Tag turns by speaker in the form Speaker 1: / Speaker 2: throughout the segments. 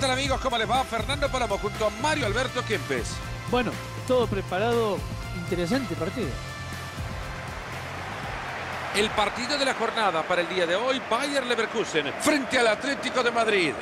Speaker 1: tal amigos? ¿Cómo les va? Fernando Palomo junto a Mario Alberto Kempes.
Speaker 2: Bueno, todo preparado, interesante partido.
Speaker 1: El partido de la jornada para el día de hoy, Bayer Leverkusen frente al Atlético de Madrid.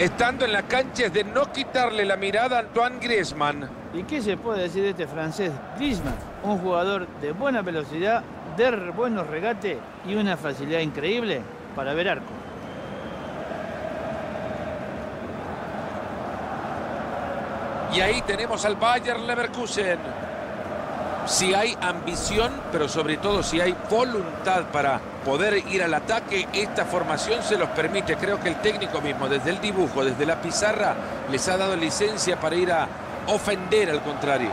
Speaker 1: Estando en la cancha es de no quitarle la mirada a Antoine Griezmann.
Speaker 2: ¿Y qué se puede decir de este francés Griezmann? Un jugador de buena velocidad, de buenos regates y una facilidad increíble para ver arco.
Speaker 1: Y ahí tenemos al Bayer Leverkusen. Si hay ambición, pero sobre todo si hay voluntad para poder ir al ataque, esta formación se los permite. Creo que el técnico mismo, desde el dibujo, desde la pizarra, les ha dado licencia para ir a ofender al contrario.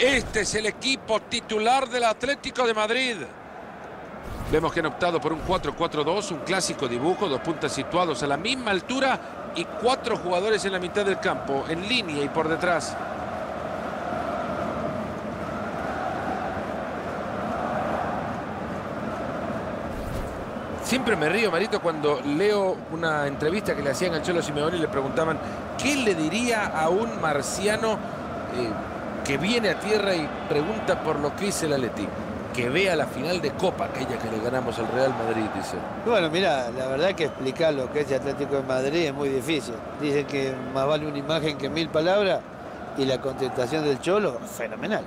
Speaker 1: Este es el equipo titular del Atlético de Madrid. Vemos que han optado por un 4-4-2, un clásico dibujo, dos puntas situados a la misma altura y cuatro jugadores en la mitad del campo, en línea y por detrás. Siempre me río, Marito, cuando leo una entrevista que le hacían al Cholo Simeone y le preguntaban ¿qué le diría a un marciano eh, que viene a tierra y pregunta por lo que hice el Atleti? Que vea la final de Copa, aquella que le ganamos al Real Madrid, dice.
Speaker 3: Bueno, mira, la verdad que explicar lo que es el Atlético de Madrid es muy difícil. Dicen que más vale una imagen que mil palabras y la contestación del Cholo, fenomenal.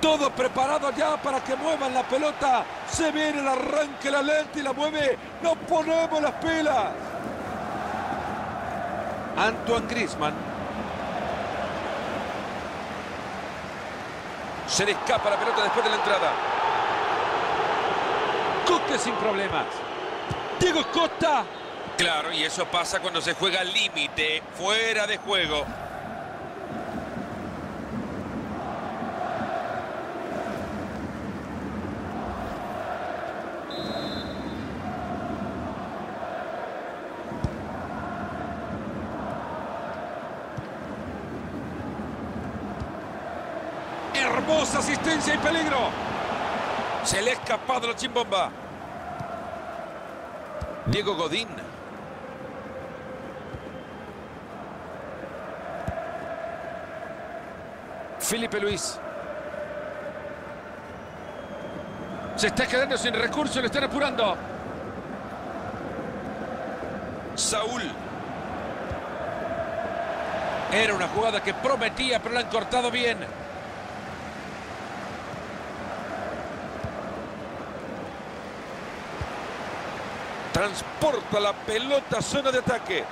Speaker 1: Todo preparado ya para que muevan la pelota. Se viene el arranque, la lente y la mueve. Nos ponemos las pilas. Antoine Griezmann. Se le escapa la pelota después de la entrada. Coque sin problemas. Diego Costa. Claro, y eso pasa cuando se juega al límite, fuera de juego. Hermosa asistencia y peligro. Se le ha escapado la chimbomba. Diego Godín. Felipe Luis. Se está quedando sin recursos, le están apurando. Saúl. Era una jugada que prometía, pero la han cortado bien. Transporta la pelota, zona de ataque.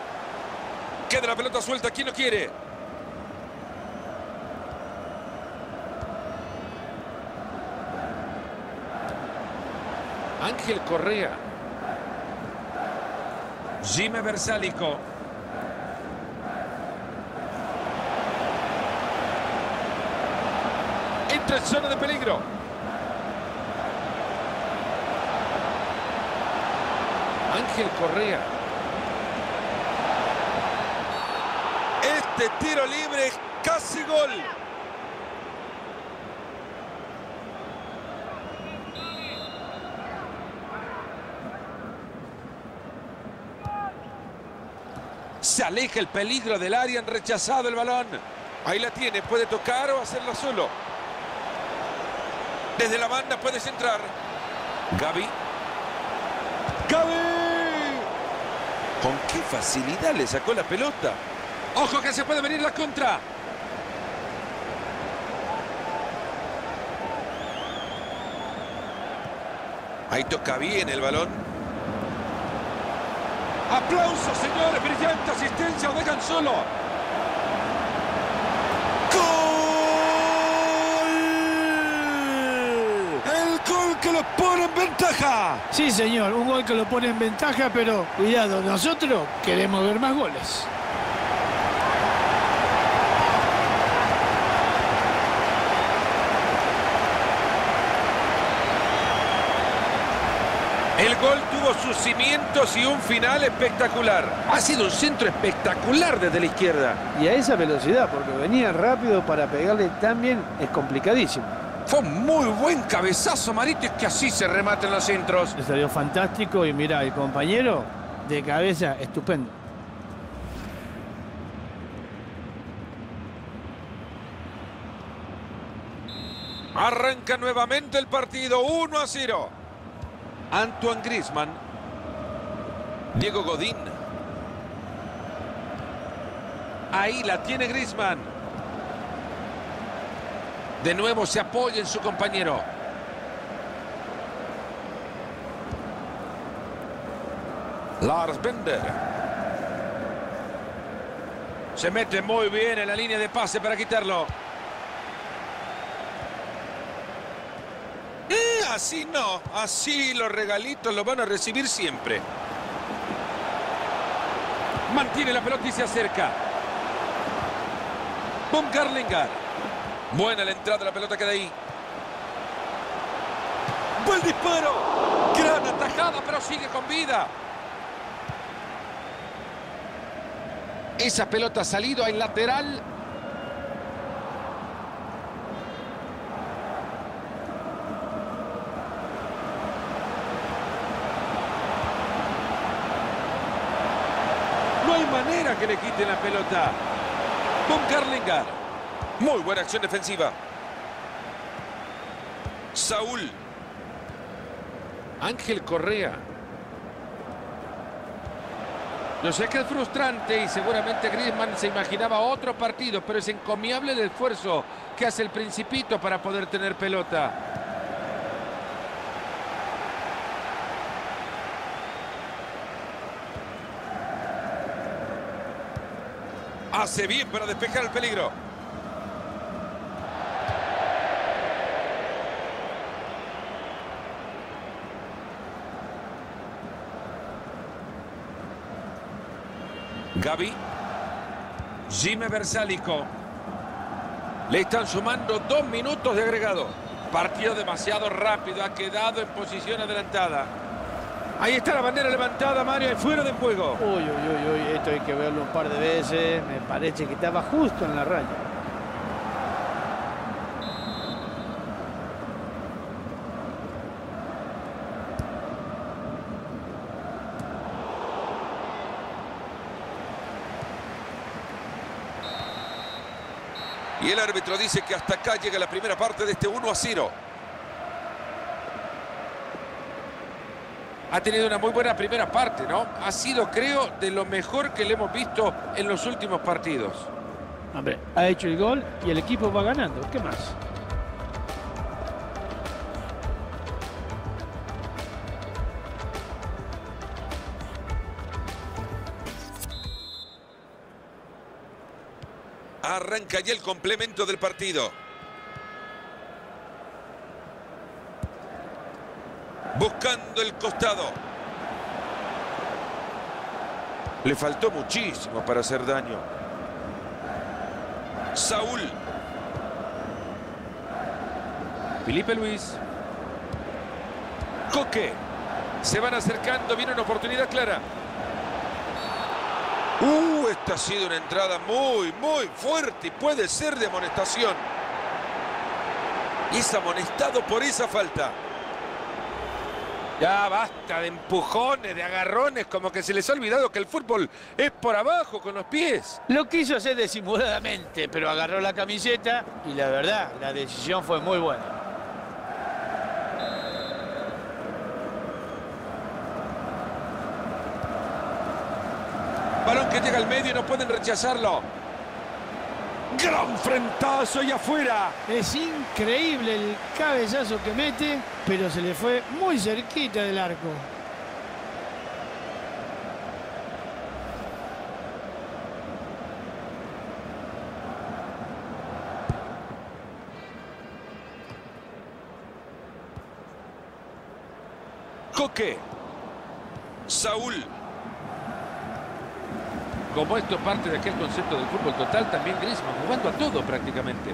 Speaker 1: Queda la pelota suelta, ¿quién no quiere? Ángel Correa. Jimmy Versálico. Entra en zona de peligro. Ángel Correa. Este tiro libre es casi gol. Se aleja el peligro del área, han rechazado el balón. Ahí la tiene, puede tocar o hacerla solo. Desde la banda puede centrar. Gaby. Gaby. Con qué facilidad le sacó la pelota. Ojo que se puede venir la contra. Ahí toca bien el balón. Aplausos, señores. Brillante asistencia. O dejan solo. ¡Gol! El gol que lo pone en ventaja.
Speaker 2: Sí, señor, un gol que lo pone en ventaja, pero cuidado, nosotros queremos ver más goles.
Speaker 1: El gol tuvo sus cimientos y un final espectacular. Ha sido un centro espectacular desde la izquierda.
Speaker 3: Y a esa velocidad, porque venía rápido para pegarle tan bien, es complicadísimo.
Speaker 1: Fue un muy buen cabezazo, Marito, es que así se rematan los centros.
Speaker 2: Le salió fantástico y mira, el compañero de cabeza, estupendo.
Speaker 1: Arranca nuevamente el partido, 1 a 0. Antoine Griezmann. Diego Godín. Ahí la tiene Griezmann. De nuevo se apoya en su compañero. Lars Bender. Se mete muy bien en la línea de pase para quitarlo. Así no, así los regalitos los van a recibir siempre. Mantiene la pelota y se acerca. Garlingar. Buena la entrada, la pelota queda ahí. Buen disparo. Gran atajada, pero sigue con vida. Esa pelota ha salido al lateral. No hay manera que le quiten la pelota. Con Carlingar. Muy buena acción defensiva. Saúl. Ángel Correa. Yo sé que es frustrante y seguramente Griezmann se imaginaba otro partido, pero es encomiable el esfuerzo que hace el Principito para poder tener pelota. Hace bien para despejar el peligro. Gaby. Jimmy Bersálico. Le están sumando dos minutos de agregado. Partido demasiado rápido. Ha quedado en posición adelantada. Ahí está la bandera levantada, Mario, y fuera de juego.
Speaker 2: Uy, uy, uy, uy, esto hay que verlo un par de veces. Me parece que estaba justo en la raya.
Speaker 1: Y el árbitro dice que hasta acá llega la primera parte de este 1 a 0. Ha tenido una muy buena primera parte, ¿no? Ha sido, creo, de lo mejor que le hemos visto en los últimos partidos.
Speaker 2: Hombre, ha hecho el gol y el equipo va ganando. ¿Qué más?
Speaker 1: Arranca ya el complemento del partido. Buscando el costado. Le faltó muchísimo para hacer daño. Saúl. Felipe Luis. Coque. Se van acercando. Viene una oportunidad clara. Uh, esta ha sido una entrada muy, muy fuerte y puede ser de amonestación. Y es amonestado por esa falta. Ya basta de empujones, de agarrones, como que se les ha olvidado que el fútbol es por abajo, con los pies.
Speaker 2: Lo quiso hacer disimuladamente, pero agarró la camiseta y la verdad, la decisión fue muy buena.
Speaker 1: Balón que llega al medio y no pueden rechazarlo. Gran frentazo y afuera.
Speaker 2: Es increíble el cabezazo que mete, pero se le fue muy cerquita del arco.
Speaker 1: Coque. Saúl.
Speaker 4: Como esto parte de aquel concepto del fútbol total, también Griezmann jugando a todo prácticamente.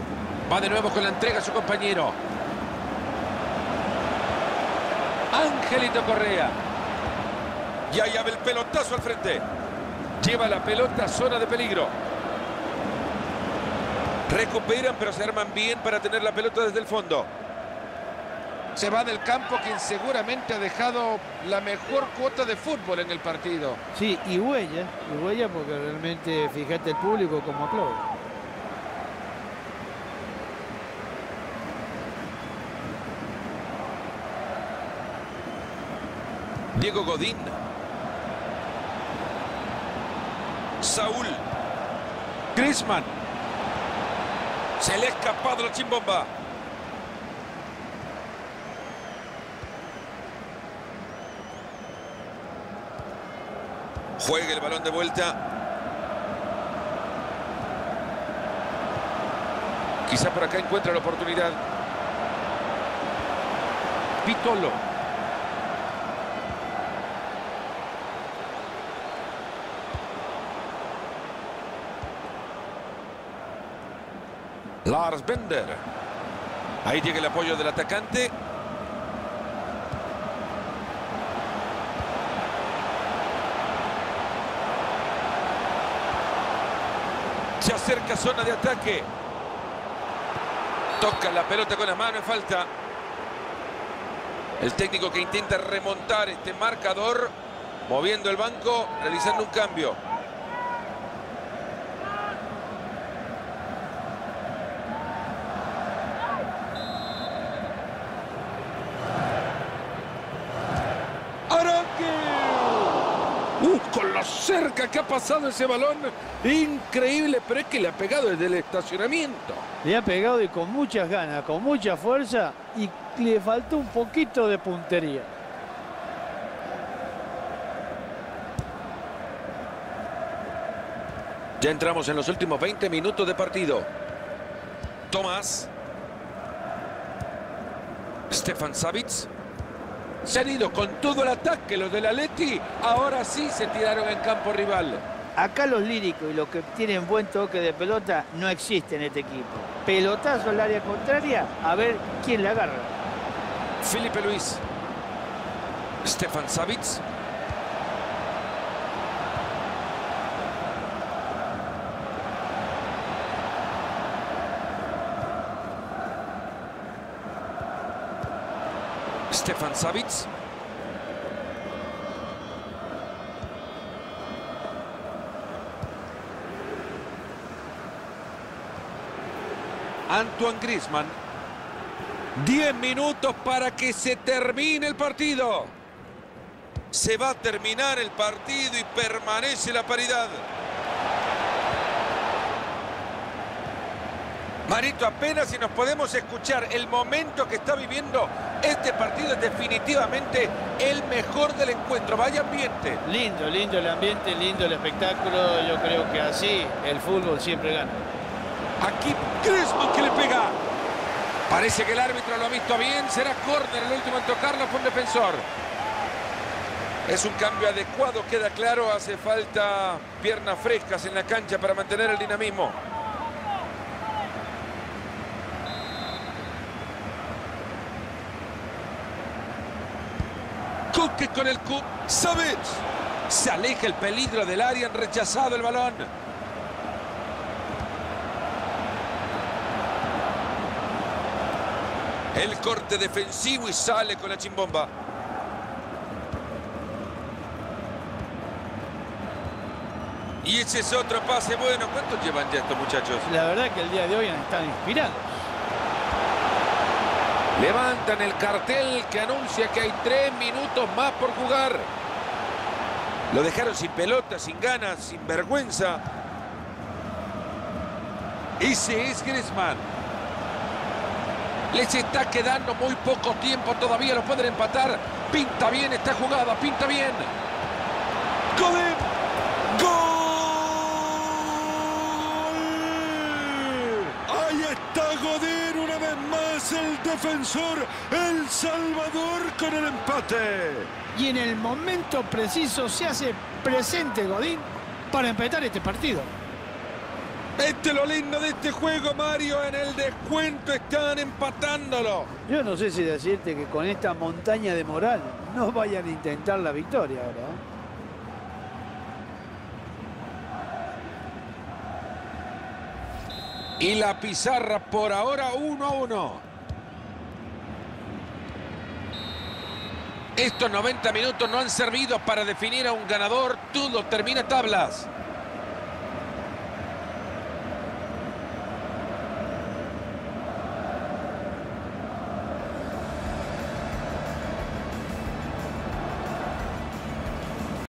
Speaker 1: Va de nuevo con la entrega a su compañero. Angelito Correa. Y ahí abre el pelotazo al frente. Lleva la pelota a zona de peligro. Recuperan, pero se arman bien para tener la pelota desde el fondo.
Speaker 4: Se va del campo quien seguramente ha dejado la mejor cuota de fútbol en el partido.
Speaker 2: Sí, y huella, y huella porque realmente, fíjate el público como aplaude.
Speaker 1: Diego Godín. Saúl. Griezmann. Se le ha escapado la chimbomba. Juega el balón de vuelta. Quizá por acá encuentra la oportunidad. Pitolo. Lars Bender. Ahí llega el apoyo del atacante. Acerca zona de ataque. Toca la pelota con la mano en falta. El técnico que intenta remontar este marcador, moviendo el banco, realizando un cambio.
Speaker 4: Uh, con lo cerca que ha pasado ese balón. Increíble, pero es que le ha pegado desde el estacionamiento.
Speaker 2: Le ha pegado y con muchas ganas, con mucha fuerza y le faltó un poquito de puntería.
Speaker 1: Ya entramos en los últimos 20 minutos de partido. Tomás. Stefan Savitz.
Speaker 4: Se han ido con todo el ataque los del Atleti. Ahora sí se tiraron en campo rival.
Speaker 2: Acá los líricos y los que tienen buen toque de pelota no existen en este equipo. Pelotazo al área contraria, a ver quién la agarra.
Speaker 1: Felipe Luis. Stefan Savitz. Stefan Savitz. Antoine Griezmann. 10 minutos para que se termine el partido. Se va a terminar el partido y permanece la paridad. Marito, apenas si nos podemos escuchar el momento que está viviendo este partido es definitivamente el mejor del encuentro. Vaya ambiente.
Speaker 2: Lindo, lindo el ambiente, lindo el espectáculo. Yo creo que así el fútbol siempre gana.
Speaker 1: Aquí Griezmann que le pega. Parece que el árbitro lo ha visto bien. Será córner el último en tocarlo fue un defensor. Es un cambio adecuado, queda claro. Hace falta piernas frescas en la cancha para mantener el dinamismo. Coque con el cu... Savic. Se aleja el peligro del área, han rechazado el balón. El corte defensivo y sale con la chimbomba. Y ese es otro pase bueno. ¿Cuántos llevan ya estos muchachos?
Speaker 2: La verdad que el día de hoy están inspirados.
Speaker 4: Levantan el cartel que anuncia que hay tres minutos más por jugar.
Speaker 1: Lo dejaron sin pelota, sin ganas, sin vergüenza. Ese es Griezmann.
Speaker 4: Les está quedando muy poco tiempo todavía, lo pueden empatar. Pinta bien esta jugada, pinta bien.
Speaker 1: ¡Godín! ¡Gol! Ahí está Godín más el defensor, El Salvador con el empate.
Speaker 5: Y en el momento preciso se hace presente Godín para empatar este partido.
Speaker 1: Este es lo lindo de este juego, Mario. En el descuento están empatándolo.
Speaker 2: Yo no sé si decirte que con esta montaña de moral no vayan a intentar la victoria ahora.
Speaker 6: Y la pizarra por ahora 1 a 1. Estos 90 minutos no han servido para definir a un ganador. Todo termina tablas.